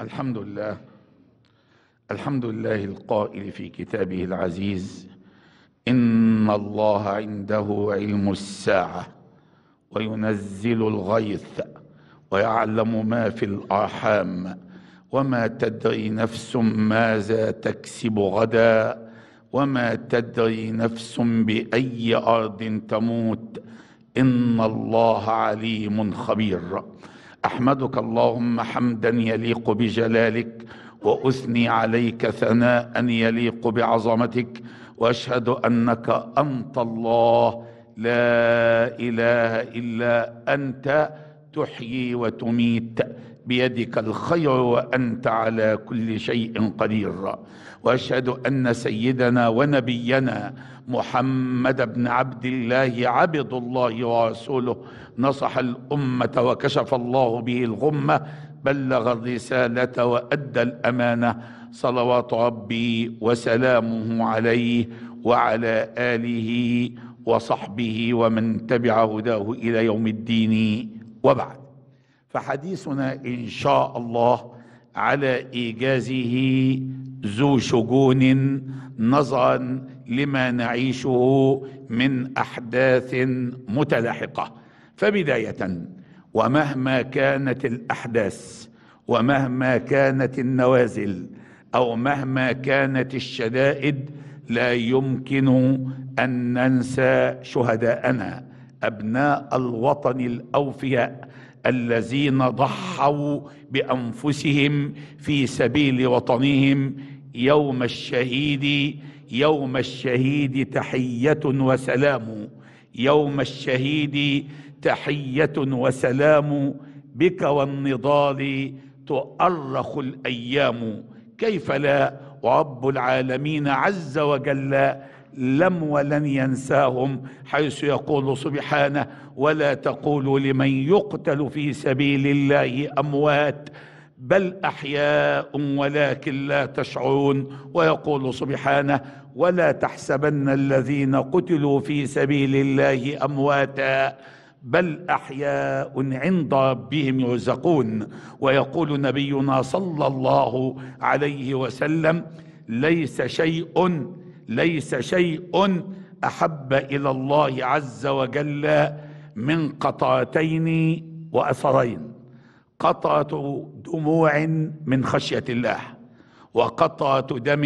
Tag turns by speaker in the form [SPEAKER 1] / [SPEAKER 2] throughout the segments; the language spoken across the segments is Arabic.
[SPEAKER 1] الحمد لله. الحمد لله القائل في كتابه العزيز إن الله عنده علم الساعة وينزل الغيث ويعلم ما في الأرحام وما تدري نفس ماذا تكسب غدا وما تدري نفس بأي أرض تموت. إن الله عليم خبير. أحمدك اللهم حمدا يليق بجلالك وأثني عليك ثناء يليق بعظمتك وأشهد أنك أنت الله. لا إله إلا أنت تحيي وتميت. بيدك الخير وأنت على كل شيء قدير. وأشهد أن سيدنا ونبينا محمد بن عبد الله عبد الله ورسوله نصح الأمة وكشف الله به الغمة بلغ الرسالة وأدى الأمانة. صلوات ربي وسلامه عليه وعلى آله وصحبه ومن تبع هداه إلى يوم الدين. وبعد. فحديثنا إن شاء الله على إيجازه ذو شجون نظرا لما نعيشه من أحداث متلاحقة. فبداية ومهما كانت الأحداث ومهما كانت النوازل أو مهما كانت الشدائد لا يمكن أن ننسى شهداءنا أبناء الوطن الأوفياء الذين ضحوا بأنفسهم في سبيل وطنهم يوم الشهيد يوم الشهيد تحية وسلام. يوم الشهيد تحية وسلام. بك والنضال تؤرخ الأيام. كيف لا؟ ورب العالمين عز وجل لم ولن ينساهم حيث يقول سبحانه ولا تقولوا لمن يقتل في سبيل الله أموات بل أحياء ولكن لا تشعرون ويقول سبحانه ولا تحسبن الذين قتلوا في سبيل الله أمواتا بل أحياء عند ربهم يرزقون ويقول نبينا صلى الله عليه وسلم ليس شيء ليس شيء أحب إلى الله عز وجل من قطعتين وأثرين. قطعه دموع من خشية الله وقطعه دم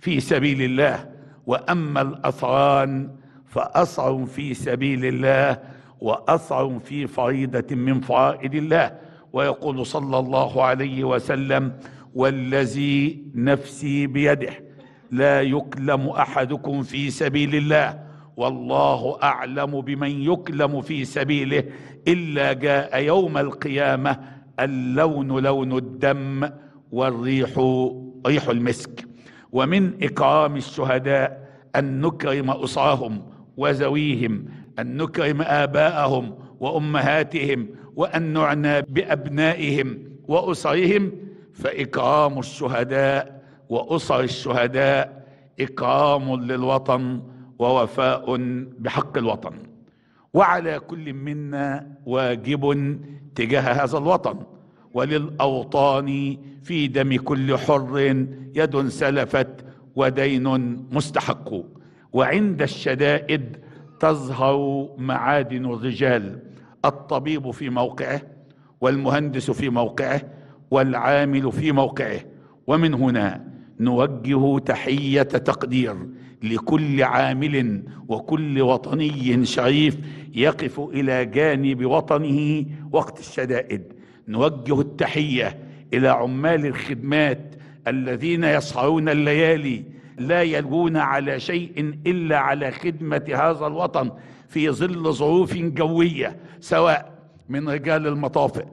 [SPEAKER 1] في سبيل الله وأما الأثران فأثر في سبيل الله وأثر في فريضة من فرائض الله. ويقول صلى الله عليه وسلم والذي نفسي بيده لا يكلم أحدكم في سبيل الله. والله أعلم بمن يكلم في سبيله إلا جاء يوم القيامة اللون لون الدم والريح ريح المسك. ومن إكرام الشهداء أن نكرم أسرهم وزويهم أن نكرم آباءهم وأمهاتهم وأن نعنى بأبنائهم وأسرهم. فإكرام الشهداء وأسر الشهداء إكرام للوطن ووفاء بحق الوطن. وعلى كل منا واجب تجاه هذا الوطن وللأوطان في دم كل حر يد سلفت ودين مستحق. وعند الشدائد تظهر معادن الرجال الطبيب في موقعه والمهندس في موقعه والعامل في موقعه. ومن هنا نوجه تحية تقدير لكل عامل وكل وطني شريف يقف إلى جانب وطنه وقت الشدائد. نوجه التحية إلى عمال الخدمات الذين يسهرون الليالي لا يلوون على شيء إلا على خدمة هذا الوطن في ظل ظروف جوية سواء من رجال المطافئ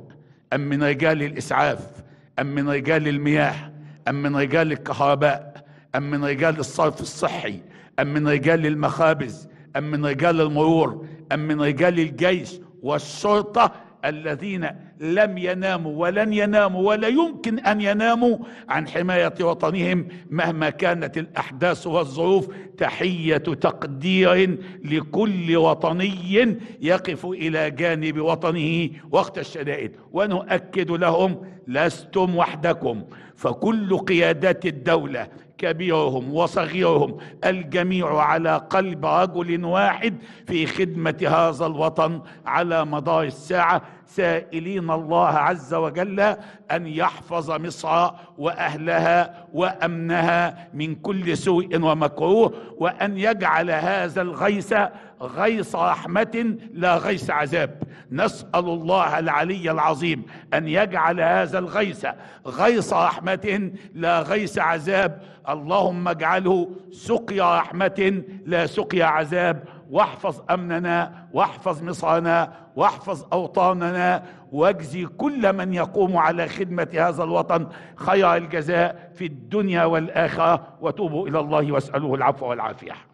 [SPEAKER 1] أم من رجال الإسعاف أم من رجال المياه. أم من رجال الكهرباء أم من رجال الصرف الصحي أم من رجال المخابز أم من رجال المرور أم من رجال الجيش والشرطة الذين لم يناموا ولن يناموا ولا يمكن أن يناموا عن حماية وطنهم مهما كانت الأحداث والظروف تحية تقدير لكل وطني يقف إلى جانب وطنه وقت الشدائد. ونؤكد لهم لستم وحدكم. فكل قيادات الدولة كبيرهم وصغيرهم الجميع على قلب رجل واحد في خدمة هذا الوطن على مدار الساعة. سائلين الله عز وجل أن يحفظ مصر وأهلها وأمنها من كل سوء ومكروه وأن يجعل هذا الغيث غيث رحمة لا غيث عذاب. نسأل الله العلي العظيم أن يجعل هذا الغيث غيث رحمة لا غيث عذاب. اللهم اجعله سقيا رحمة لا سقيا عذاب. واحفظ أمننا واحفظ مصرنا واحفظ أوطاننا. واجزي كل من يقوم على خدمة هذا الوطن خير الجزاء في الدنيا والآخرة. وتوبوا إلى الله واسألوه العفو والعافية.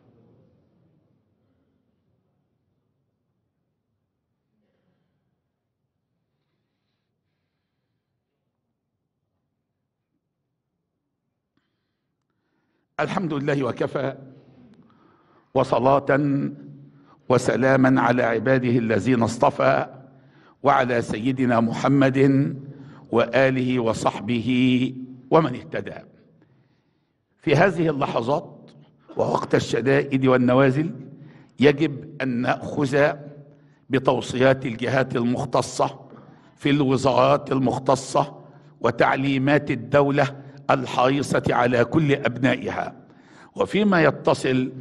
[SPEAKER 1] الحمد لله وكفى وصلاة وسلاما على عباده الذين اصطفى وعلى سيدنا محمد وآله وصحبه ومن اهتدى. في هذه اللحظات ووقت الشدائد والنوازل يجب أن نأخذ بتوصيات الجهات المختصة في الوزارات المختصة وتعليمات الدولة الحريصة على كل أبنائها. وفيما يتصل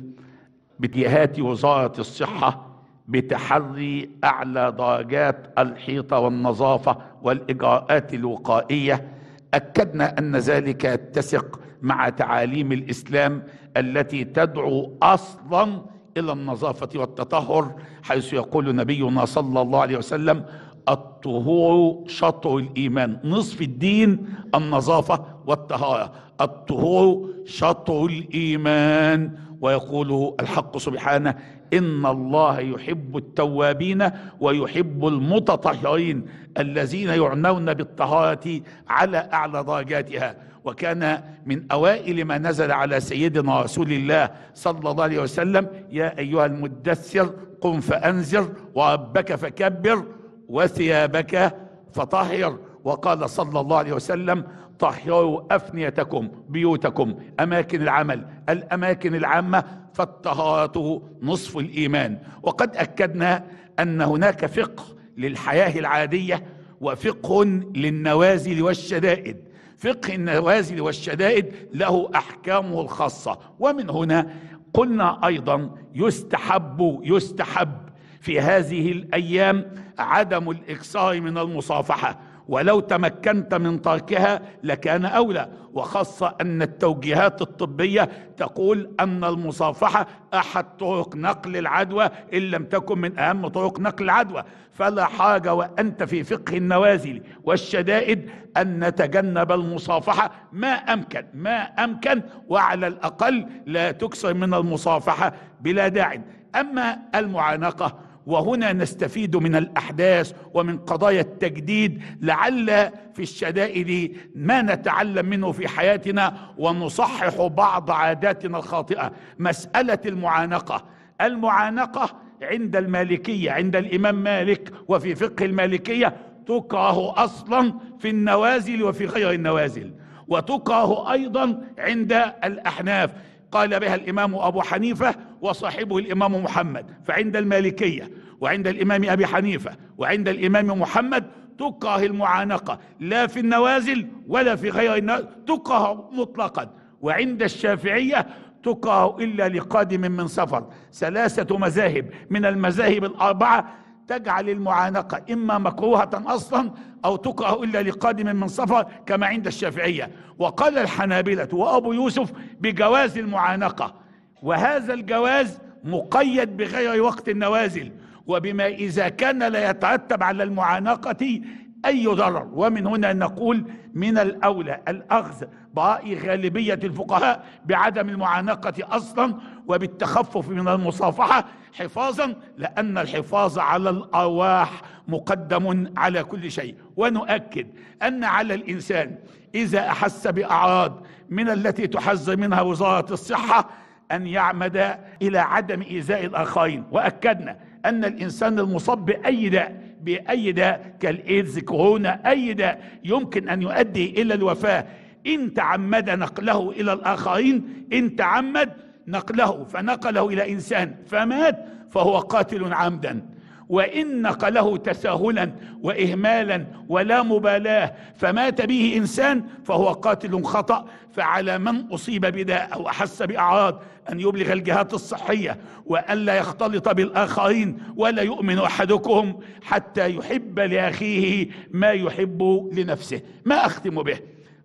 [SPEAKER 1] بجهات وزارة الصحة بتحري أعلى درجات الحيطة والنظافة والإجراءات الوقائية أكدنا أن ذلك يتسق مع تعاليم الإسلام التي تدعو أصلا إلى النظافة والتطهر حيث يقول نبينا صلى الله عليه وسلم الطهور شطر الإيمان. نصف الدين النظافة والطهارة. الطهور شطر الإيمان. ويقول الحق سبحانه إن الله يحب التوابين ويحب المتطهرين الذين يعنون بالطهارة على أعلى درجاتها. وكان من أوائل ما نزل على سيدنا رسول الله صلى الله عليه وسلم يا أيها المدثر قم فأنذر وربك فكبر وثيابك فطهر. وقال صلى الله عليه وسلم طهروا أفنيتكم بيوتكم أماكن العمل. الأماكن العامة فالطهارة نصف الإيمان. وقد أكدنا أن هناك فقه للحياة العادية وفقه للنوازل والشدائد. فقه النوازل والشدائد له أحكامه الخاصة. ومن هنا قلنا أيضا يستحب يستحب في هذه الأيام عدم الإكثار من المصافحة. ولو تمكنت من تركها لكان أولى. وخاصة أن التوجيهات الطبية تقول أن المصافحة أحد طرق نقل العدوى إن لم تكن من أهم طرق نقل العدوى. فلا حاجة وأنت في فقه النوازل والشدائد أن نتجنب المصافحة. ما أمكن ما أمكن وعلى الأقل لا تكثر من المصافحة بلا داع. أما المعانقة وهنا نستفيد من الأحداث ومن قضايا التجديد لعل في الشدائد ما نتعلم منه في حياتنا ونصحح بعض عاداتنا الخاطئة. مسألة المعانقة. المعانقة عند المالكية عند الإمام مالك وفي فقه المالكية تكره أصلا في النوازل وفي غير النوازل وتكره أيضا عند الأحناف. قال بها الإمام أبو حنيفة وصاحبه الإمام محمد فعند المالكية وعند الإمام أبي حنيفة وعند الإمام محمد تكره المعانقة لا في النوازل ولا في غير النوازل تكره مطلقا. وعند الشافعية تكره إلا لقادم من سفر. ثلاثة مذاهب من المذاهب الأربعة تجعل المعانقة إما مكروهة أصلا أو تكره إلا لقادم من سفر كما عند الشافعية. وقال الحنابلة وأبو يوسف بجواز المعانقة وهذا الجواز مقيد بغير وقت النوازل وبما إذا كان لا يترتب على المعانقة أي ضرر. ومن هنا نقول من الأولى الأخذ برأي غالبية الفقهاء بعدم المعانقة أصلا وبالتخفف من المصافحة حفاظا لأن الحفاظ على الأرواح مقدم على كل شيء. ونؤكد أن على الإنسان إذا أحس بأعراض من التي تحذر منها وزارة الصحة أن يعمد إلى عدم إيذاء الآخرين. وأكدنا أن الإنسان المصاب بأي داء بأي داء كالإيدز كورونا أي داء يمكن أن يؤدي إلى الوفاة. إن تعمد نقله إلى الآخرين إن تعمد نقله فنقله إلى إنسان فمات فهو قاتل عمدا. وان نقله تساهلا وإهمالا ولا مبالاة. فمات به إنسان فهو قاتل خطأ فعلى من أصيب بداء أو أحس بأعراض أن يبلغ الجهات الصحية وأن لا يختلط بالآخرين ولا يؤمن أحدكم حتى يحب لأخيه ما يحب لنفسه. ما أختم به؟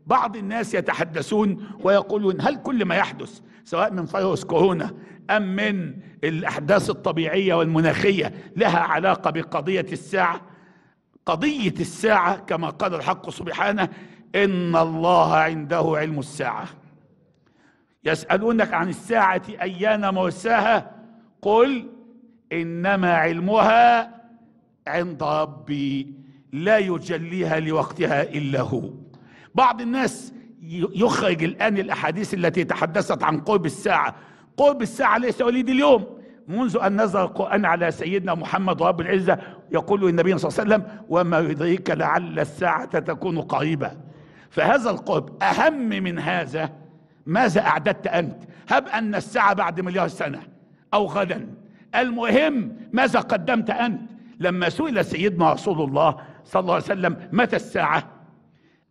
[SPEAKER 1] بعض الناس يتحدثون ويقولون هل كل ما يحدث سواء من فيروس كورونا أم من الأحداث الطبيعية والمناخية لها علاقة بقضية الساعة؟ قضية الساعة كما قال الحق سبحانه إن الله عنده علم الساعة. يسألونك عن الساعة أيان مرساها قل إنما علمها عند ربي لا يجليها لوقتها إلا هو. بعض الناس يخرج الآن الأحاديث التي تحدثت عن قرب الساعة. قرب الساعة ليس وليد اليوم. منذ أن نزل القرآن على سيدنا محمد رب العزة يقول النبي صلى الله عليه وسلم وما يدريك لعل الساعة تكون قريبة فهذا القرب أهم من هذا. ماذا أعددت أنت؟ هب أن الساعة بعد مليار سنة أو غدا. المهم ماذا قدمت أنت؟ لما سئل سيدنا رسول الله صلى الله عليه وسلم متى الساعة؟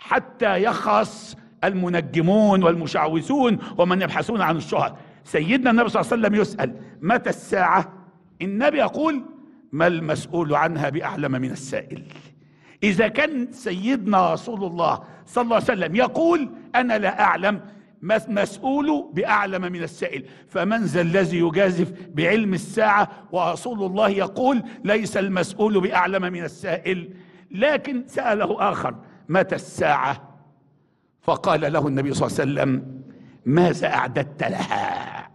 [SPEAKER 1] حتى يخص المنجمون والمشعوذون ومن يبحثون عن الشهر. سيدنا النبي صلى الله عليه وسلم يسأل متى الساعة؟ النبي يقول ما المسؤول عنها بأعلم من السائل. إذا كان سيدنا رسول الله صلى الله عليه وسلم يقول أنا لا أعلم مسؤول بأعلم من السائل. فمن ذا الذي يجازف بعلم الساعة ورسول الله يقول ليس المسؤول بأعلم من السائل. لكن سأله آخر متى الساعة. فقال له النبي صلى الله عليه وسلم ماذا أعددت لها؟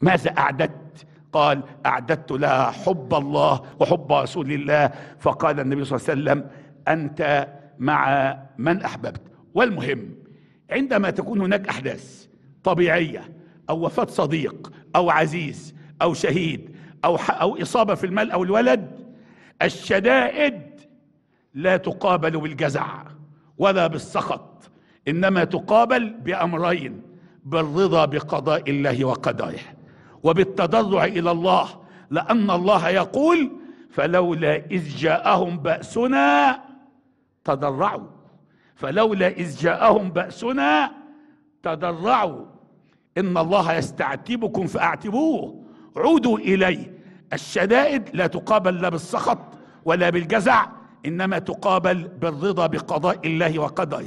[SPEAKER 1] ماذا أعددت؟ قال أعددت لها حب الله وحب رسول الله. فقال النبي صلى الله عليه وسلم أنت مع من أحببت. والمهم عندما تكون هناك أحداث طبيعية أو وفاة صديق أو عزيز أو شهيد أو, أو إصابة في المال أو الولد الشدائد لا تقابل بالجزع. ولا بالسخط إنما تقابل بأمرين بالرضا بقضاء الله وقدره وبالتضرع إلى الله لأن الله يقول فلولا إذ جاءهم بأسنا تضرعوا فلولا إذ جاءهم بأسنا تضرعوا إن الله يستعتبكم فأعتبوه عودوا إليه. الشدائد لا تقابل لا بالسخط ولا بالجزع إنما تقابل بالرضا بقضاء الله وقدره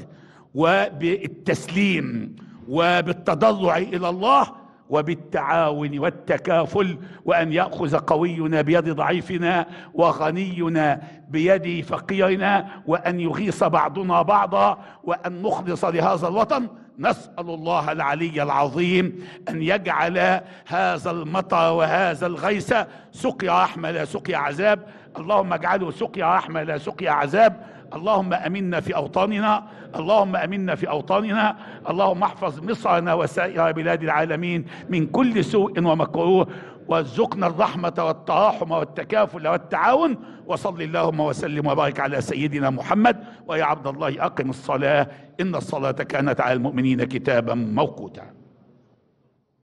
[SPEAKER 1] وبالتسليم وبالتضرع إلى الله وبالتعاون والتكافل وأن يأخذ قوينا بيد ضعيفنا وغنينا بيد فقيرنا وأن يغيث بعضنا بعضا وأن نخلص لهذا الوطن. نسأل الله العلي العظيم أن يجعل هذا المطر وهذا الغيث سقيا رحمه لا سقيا عذاب. اللهم اجعله سقيا رحمه لا سقيا عذاب. اللهم أمنا في أوطاننا اللهم أمنا في أوطاننا اللهم احفظ مصرنا وسائر بلاد العالمين من كل سوء ومكروه وارزقنا الرحمة والتراحم والتكافل والتعاون وصل اللهم وسلم وبارك على سيدنا محمد ويا عبد الله أقم الصلاة إن الصلاة كانت على المؤمنين كتابا موقوتا.